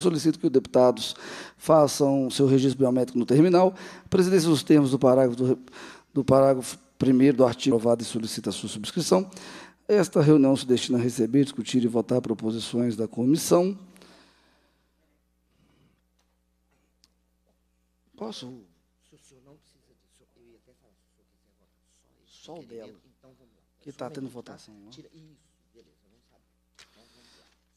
Solicito que os deputados façam seu registro biométrico no terminal. A presidência, nos termos do parágrafo, do, do parágrafo 1 do artigo aprovado e solicita a sua subscrição. Esta reunião se destina a receber, discutir e votar proposições da comissão. Posso? Se o senhor não precisa disso, eu ia até falar, se o senhor quiser votar só esse Só o dela. Então vamos lá. Que está tendo minuto, votação, Tá? né? Tira isso, beleza, vamos saber. Então vamos lá. Deixa eu só anunciar a fase.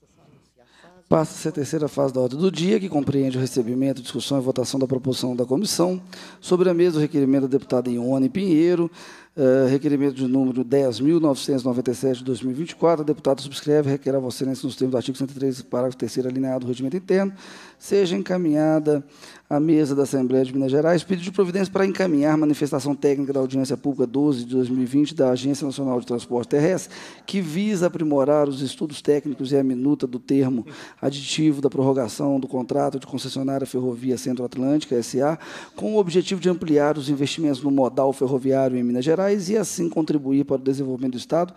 Passa-se a terceira fase da ordem do dia, que compreende o recebimento, discussão e votação da proposição da comissão. Sobre a mesa, o requerimento da deputada Ione Pinheiro, eh, requerimento de número 10.997 de 2024. A deputada subscreve e requer a Vossa Excelência, nos termos do artigo 103, parágrafo 3 alineado do regimento interno, seja encaminhada à mesa da Assembleia de Minas Gerais pedido de providência para encaminhar manifestação técnica da audiência pública 12 de 2020 da Agência Nacional de Transporte Terrestre, que visa aprimorar os estudos técnicos e a minuta do termo aditivo da prorrogação do contrato de concessionária Ferrovia Centro-Atlântica, SA, com o objetivo de ampliar os investimentos no modal ferroviário em Minas Gerais e, assim, contribuir para o desenvolvimento do Estado.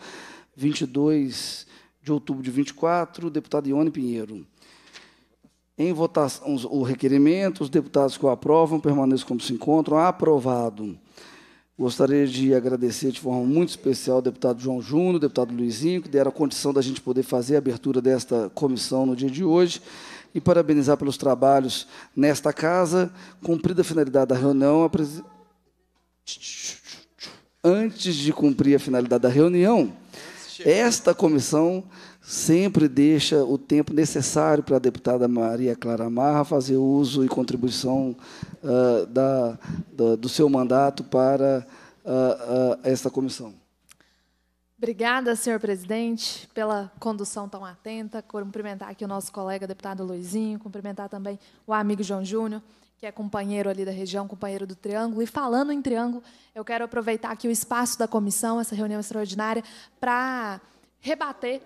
22 de outubro de 24, deputado Ione Pinheiro. Em votação, o requerimento, os deputados que o aprovam permaneçam como se encontram. Aprovado. Gostaria de agradecer de forma muito especial ao deputado João Júnior, deputado Luizinho, que deram a condição da gente poder fazer a abertura desta comissão no dia de hoje, e parabenizar pelos trabalhos nesta casa. Cumprida a finalidade da reunião, a antes de cumprir a finalidade da reunião, esta comissão sempre deixa o tempo necessário para a deputada Maria Clara Marra fazer uso e contribuição ah, da, da- do seu mandato para ah, ah, esta comissão. Obrigada, senhor presidente, pela condução tão atenta. Cumprimentar aqui o nosso colega deputado Luizinho, cumprimentar também o amigo João Júnior, que é companheiro ali da região, companheiro do Triângulo. E falando em Triângulo, eu quero aproveitar aqui o espaço da comissão, essa reunião extraordinária, para rebater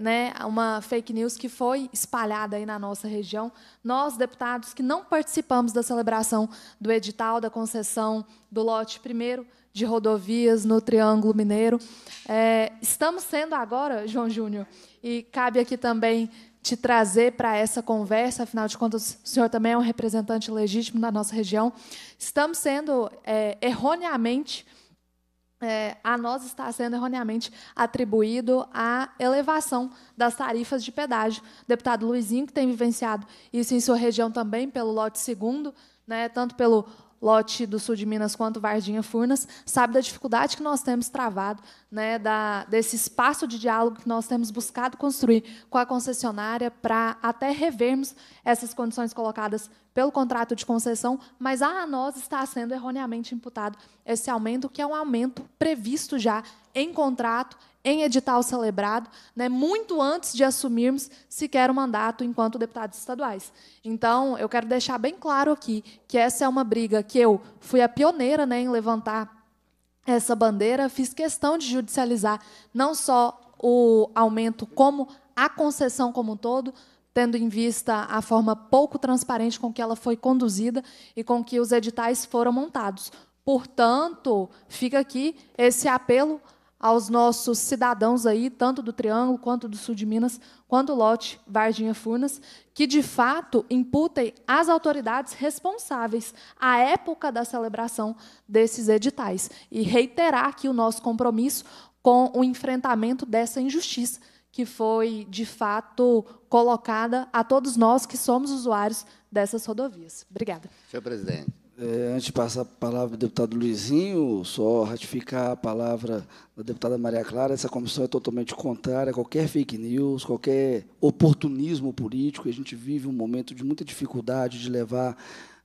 né, uma fake news que foi espalhada aí na nossa região. Nós, deputados que não participamos da celebração do edital da concessão do lote primeiro de rodovias no Triângulo Mineiro, é, estamos sendo agora, João Júnior, e cabe aqui também te trazer para essa conversa, afinal de contas, o senhor também é um representante legítimo da nossa região. Estamos sendo é, erroneamente é, a nós está sendo erroneamente atribuído a elevação das tarifas de pedágio. Deputado Luizinho, que tem vivenciado isso em sua região também, pelo lote segundo, né, tanto pelo lote do sul de Minas quanto Varginha Furnas, sabe da dificuldade que nós temos travado, né, da, desse espaço de diálogo que nós temos buscado construir com a concessionária para até revermos essas condições colocadas pelo contrato de concessão, mas a nós está sendo erroneamente imputado esse aumento, que é um aumento previsto já em contrato, em edital celebrado, né, muito antes de assumirmos sequer o mandato enquanto deputados estaduais. Então, eu quero deixar bem claro aqui que essa é uma briga que eu fui a pioneira né, em levantar essa bandeira, fiz questão de judicializar não só o aumento, como a concessão como um todo, tendo em vista a forma pouco transparente com que ela foi conduzida e com que os editais foram montados. Portanto, fica aqui esse apelo aos nossos cidadãos aí, tanto do Triângulo quanto do Sul de Minas, quanto lote Varginha Furnas, que de fato imputem às autoridades responsáveis à época da celebração desses editais e reiterar aqui o nosso compromisso com o enfrentamento dessa injustiça que foi de fato colocada a todos nós que somos usuários dessas rodovias. Obrigada. Senhor presidente. É, antes de passar a palavra para o deputado Luizinho, só ratificar a palavra da deputada Maria Clara, essa comissão é totalmente contrária a qualquer fake news, qualquer oportunismo político. A gente vive um momento de muita dificuldade de levar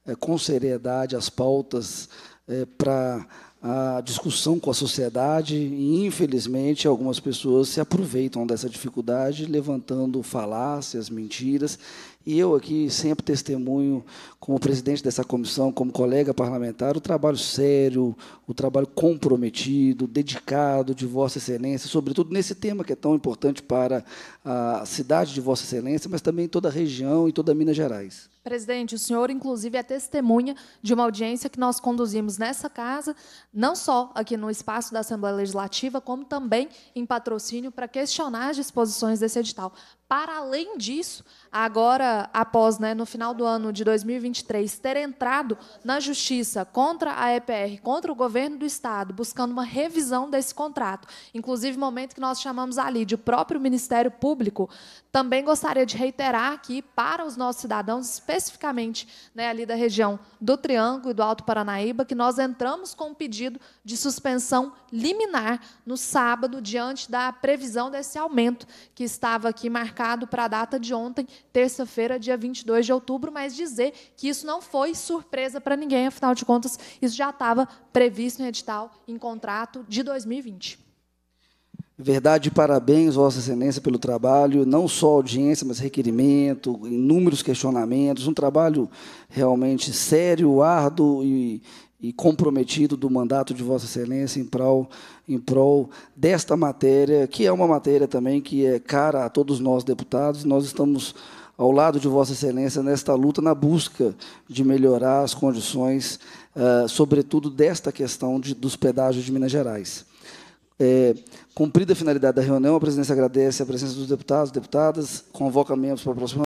é, com seriedade as pautas é, para a discussão com a sociedade e, infelizmente, algumas pessoas se aproveitam dessa dificuldade, levantando falácias, mentiras. E eu aqui sempre testemunho, como presidente dessa comissão, como colega parlamentar, o trabalho sério, o trabalho comprometido, dedicado de Vossa Excelência, sobretudo nesse tema que é tão importante para a cidade de Vossa Excelência, mas também toda a região e toda Minas Gerais. Presidente, o senhor, inclusive, é testemunha de uma audiência que nós conduzimos nessa casa, não só aqui no espaço da Assembleia Legislativa, como também em patrocínio para questionar as disposições desse edital. Para além disso, agora, após, né, no final do ano de 2023, ter entrado na Justiça contra a EPR, contra o governo do Estado, buscando uma revisão desse contrato, inclusive momento que nós chamamos ali de próprio Ministério Público, também gostaria de reiterar aqui para os nossos cidadãos, especificamente né, ali da região do Triângulo e do Alto Paranaíba, que nós entramos com um pedido de suspensão liminar no sábado, diante da previsão desse aumento que estava aqui marcado marcado para a data de ontem, terça-feira, dia 22 de outubro, mas dizer que isso não foi surpresa para ninguém, afinal de contas, isso já estava previsto em edital, em contrato de 2020. Verdade, parabéns, Vossa Excelência, pelo trabalho, não só audiência, mas requerimento, inúmeros questionamentos, um trabalho realmente sério, árduo e, e comprometido do mandato de Vossa Excelência em prol, em prol desta matéria, que é uma matéria também que é cara a todos nós deputados. Nós estamos ao lado de Vossa Excelência nesta luta, na busca de melhorar as condições, uh, sobretudo desta questão de, dos pedágios de Minas Gerais. É, cumprida a finalidade da reunião, a presidência agradece a presença dos deputados, deputadas, convoca membros para a próxima